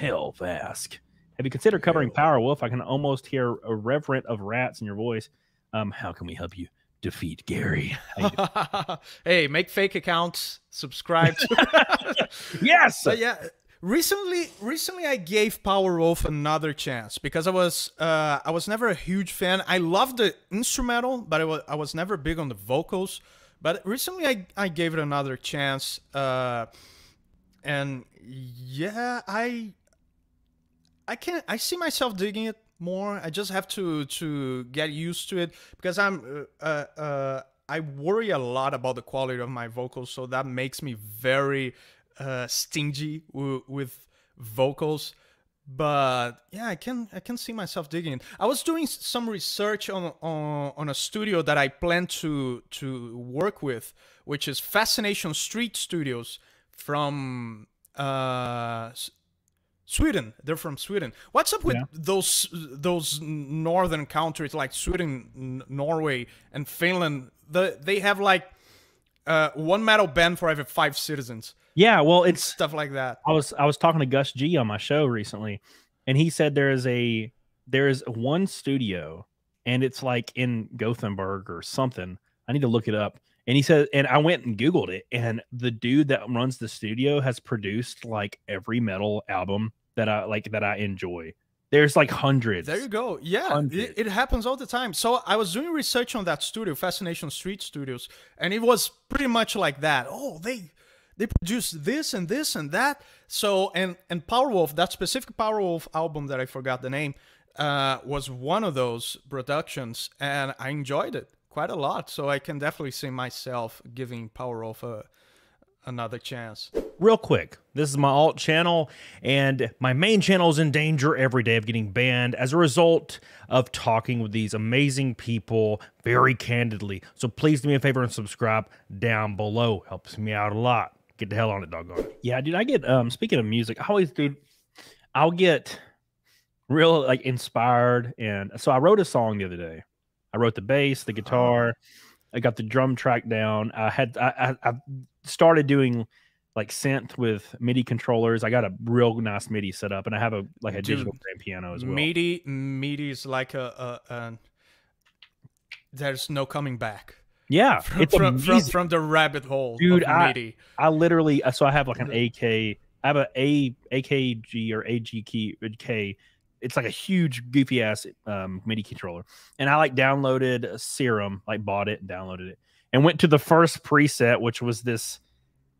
Hell Vasc. Have you considered covering Powerwolf? I can almost hear a reverent of rats in your voice. Um, how can we help you defeat Gary? How you doing? hey, make fake accounts, subscribe. To yes. But yeah, recently, recently I gave Powerwolf another chance because I was, uh, I was never a huge fan. I love the instrumental, but I was, I was never big on the vocals. But recently, I, I gave it another chance, uh, and yeah, I, I can I see myself digging it more. I just have to to get used to it because I'm uh, uh, uh, I worry a lot about the quality of my vocals, so that makes me very uh, stingy with vocals. But yeah, I can I can see myself digging. it. I was doing some research on on, on a studio that I plan to to work with, which is Fascination Street Studios from uh, Sweden. They're from Sweden. What's up with Yeah. those those northern countries like Sweden, N- Norway, and Finland? The, they have like uh, one metal band for every five citizens, Yeah. Well, it's stuff like that. I was I was talking to Gus G on my show recently, and he said there is a there is one studio, and it's like in Gothenburg or something. I need to look it up. And he said, and I went and Googled it, and the dude that runs the studio has produced like every metal album that I like that I enjoy. There's like hundreds. There you go. Yeah, it, it happens all the time. So I was doing research on that studio, Fascination Street Studios, and it was pretty much like that. Oh, they they produce this and this and that. So and and Powerwolf, that specific Powerwolf album that I forgot the name, uh, was one of those productions, and I enjoyed it quite a lot. So I can definitely see myself giving Powerwolf a another chance. real quick this is my alt channel and my main channel is in danger every day of getting banned as a result of talking with these amazing people very candidly. So please do me a favor and subscribe down below. Helps me out a lot. Get the hell on it doggone it. Yeah dude i get um speaking of music i always dude i'll get real like inspired and so i wrote a song the other day. I wrote the bass the guitar I got the drum track down. I had I, I, I started doing like synth with MIDI controllers. I got a real nice MIDI set up, and I have a like a digital grand piano as well. MIDI, MIDI is like a, a, a there's no coming back. yeah, from, it's from, from, from the rabbit hole Dude, of I- MIDI. I literally uh, so I have like an AK. I have a A AKG or AG key K. It's like a huge goofy ass um, MIDI controller, and I like downloaded a Serum, like bought it and downloaded it, and went to the first preset, which was this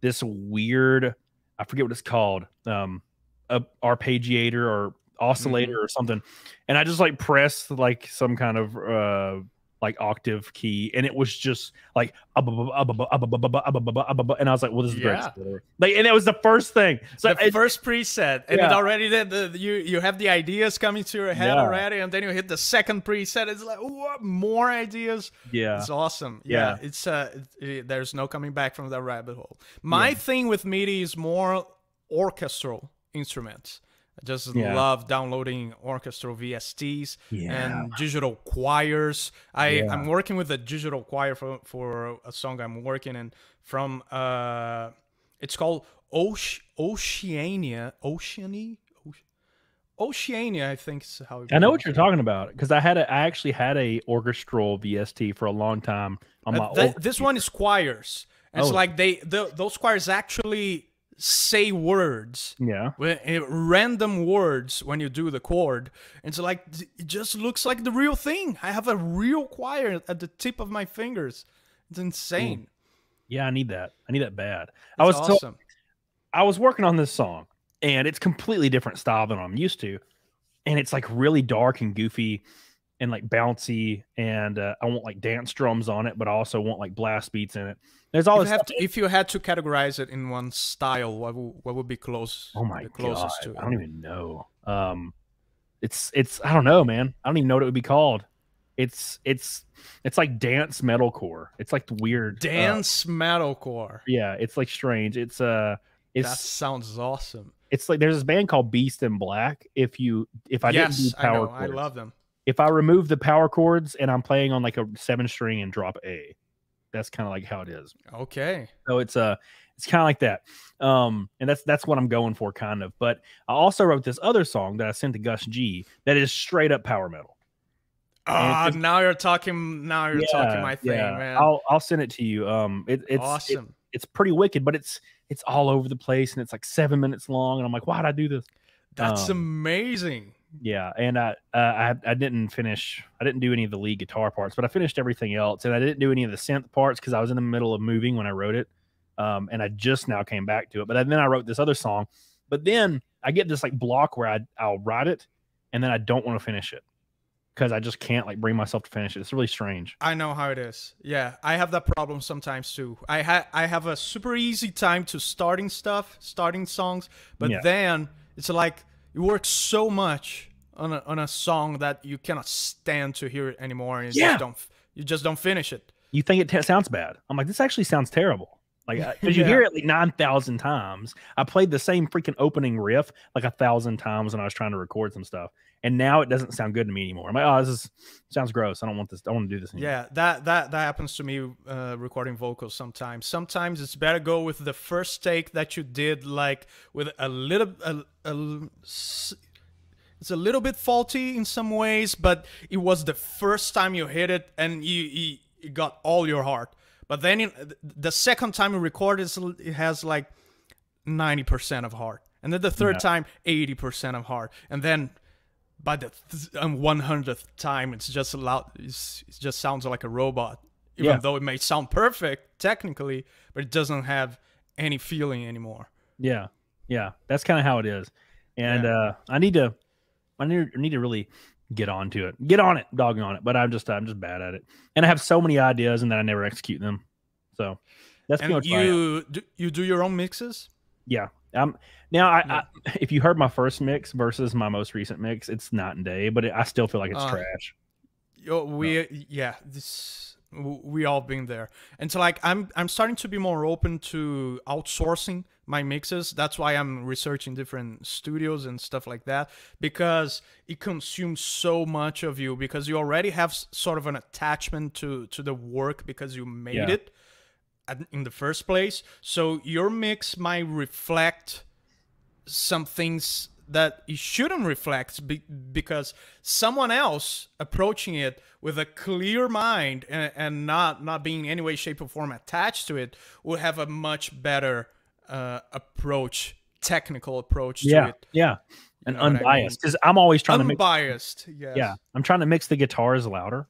this weird I forget what it's called, um, a arpeggiator or oscillator or something, and I just like pressed like some kind of uh like octave key, and it was just like and I was like, well, this is the greatest. Yeah. ever. Like, and it was the first thing. So the it, first preset, and it already did the, you you have the ideas coming to your head Yeah. already, and then you hit the second preset. It's like what more ideas? yeah, It's awesome. Yeah, Yeah. it's uh, it- there's no coming back from that rabbit hole. My thing with MIDI is more orchestral instruments. I just Yeah. love downloading orchestral VSTs Yeah. and digital choirs. I Yeah. I'm working with a digital choir for for a song I'm working in from uh, it's called Oce- Oceania, Oceany, Oce- Oceania. I think is how I know what you're it. talking about because I had a, I actually had a orchestral VST for a long time on my Uh, th- old this one is choirs. It's Oh. like they the, those choirs actually say words. yeah eh, Random words when you do the chord. It's like it just looks like the real thing. I have a real choir at the tip of my fingers. It's insane. yeah I need that I need that bad. I was so- awesome. I was working on this song and it's completely different style than I'm used to. And it's like really dark and goofy and like bouncy. And uh, I want like dance drums on it, but I also want like blast beats in it. There's all If this to, if you had to categorize it in one style, what would, what would be close? oh my the god. closest to I don't even know. Um it's it's I don't know, man. I don't even know what it would be called. It's it's it's like dance metalcore. It's like the weird uh, Dance metalcore. yeah, it's like strange. It's uh it's That sounds awesome. it's like there's this band called Beast in Black. If you if I yes, didn't do I power know. I love them. If I remove the power chords and I'm playing on like a seven string and drop A, that's kind of like how it is. Okay. So it's uh it's kind of like that. Um, and that's that's what I'm going for, kind of. But I also wrote this other song that I sent to Gus G that is straight up power metal. Ah, oh, now you're talking. Now you're yeah, talking my thing, yeah. man. I'll I'll send it to you. Um, it, it's awesome. It, it's pretty wicked, but it's it's all over the place and it's like seven minutes long. And I'm like, why did I do this? That's um, amazing. Yeah, and I, uh, I I didn't finish. I didn't do any of the lead guitar parts, but I finished everything else, and I didn't do any of the synth parts because I was in the middle of moving when I wrote it, um, and I just now came back to it. But then I wrote this other song, but then I get this like block where I I'll write it, and then I don't want to finish it because I just can't like bring myself to finish it. It's really strange. I know how it is. Yeah, I have that problem sometimes too. I ha- I have a super easy time to starting stuff, starting songs, but yeah. then it's like you work so much on a, on a song that you cannot stand to hear it anymore, and you yeah. just don't you just don't finish it. You think it t- sounds bad? I'm like, this actually sounds terrible. Like, because you yeah. hear it like nine thousand times. I played the same freaking opening riff like a thousand times when I was trying to record some stuff, and now it doesn't sound good to me anymore. I'm like, oh, this is sounds gross. I don't want this. I don't want to do this anymore. Yeah, that that that happens to me uh, recording vocals sometimes. Sometimes it's better go with the first take that you did, like with a little a, a it's a little bit faulty in some ways, but it was the first time you hit it and you, you, you got all your heart. But then in, the second time you record it, it has like 90% of heart. And then the third yeah. time, 80% of heart. And then by the th- 100th um, time, it's just loud. It's, it just sounds like a robot. Even yeah. though it may sound perfect technically, but it doesn't have any feeling anymore. Yeah. Yeah. That's kind of how it is. And yeah. uh, I need to I need, I need to really get onto it. Get on it, dogging on it. But I'm just I'm just bad at it, and I have so many ideas, and then I never execute them. So that's and you do you do your own mixes? Yeah. Um. Now, I, yeah. I, if you heard my first mix versus my most recent mix, it's night and day. But it, I still feel like it's uh, trash. Yo, we yeah. This we all been there. And so like i'm i'm starting to be more open to outsourcing my mixes. That's why i'm researching different studios and stuff like that because it consumes so much of you because you already have sort of an attachment to to the work because you made yeah. it in the first place. So your mix might reflect some things that it shouldn't reflect be- because someone else approaching it with a clear mind and, and, not not being any way shape or form attached to it will have a much better uh, approach technical approach yeah, to it. yeah. And unbiased because I am always trying unbiased, to mix yes. yeah i'm trying to mix the guitars louder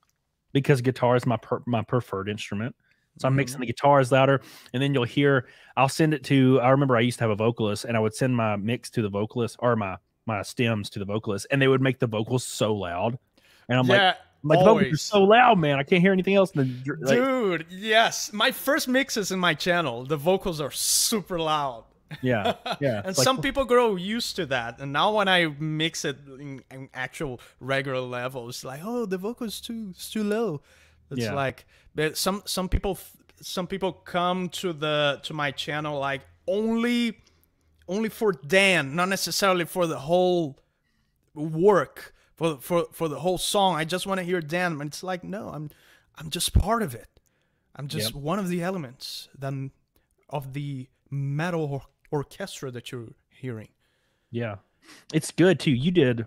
because guitar is my per- my preferred instrument so I'm mixing mm-hmm. the guitars louder, and then you'll hear. I'll send it to. I remember I used to have a vocalist, and I would send my mix to the vocalist or my my stems to the vocalist, and they would make the vocals so loud. And I'm yeah, like, my vocals are so loud, man. I can't hear anything else. The, like, Dude, yes. My first mixes in my channel, the vocals are super loud. Yeah, yeah. and some people grow used to that, and now when I mix it in, in actual regular levels, like, oh, the vocals too, it's too low. It's yeah. like but some some people some people come to the to my channel like only only for Dan, not necessarily for the whole work for for for the whole song. I just want to hear Dan, and it's like no, I'm I'm just part of it. I'm just yep. one of the elements then of the metal or- orchestra that you're hearing. Yeah, it's good too. You did,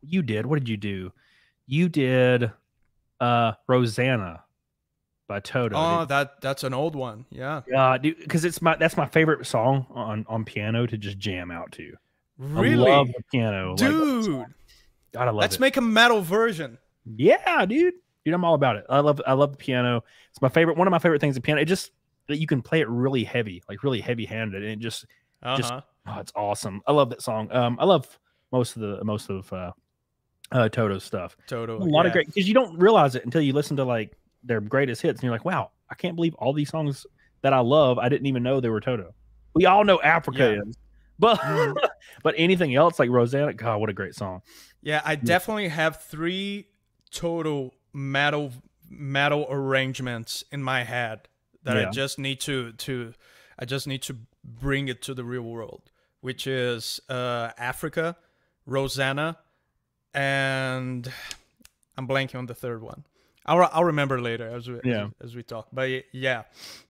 you did. What did you do? You did uh Rosanna by Toto. Oh, dude. that that's an old one. Yeah. Yeah, dude, because it's my that's my favorite song on on piano to just jam out to. Really? I love the piano, dude. Like God, I love Let's it. make a metal version. Yeah, dude. Dude, I'm all about it. I love I love the piano. It's my favorite. One of my favorite things. The piano. It just that you can play it really heavy, like really heavy handed, and it just uh-huh. just oh, it's awesome. I love that song. Um, I love most of the most of uh, uh Toto stuff. Toto. A lot yeah. of great because you don't realize it until you listen to like their greatest hits, and you're like, wow, I can't believe all these songs that I love. I didn't even know they were Toto. We all know Africa yeah. is, but mm-hmm. but anything else like Rosanna, God, what a great song. Yeah, I definitely have three Toto metal metal arrangements in my head that yeah. I just need to to I just need to bring it to the real world, which is uh, Africa, Rosanna, and I'm blanking on the third one. I'll I'll remember later as we yeah. as, as we talk. But yeah,